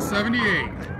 178.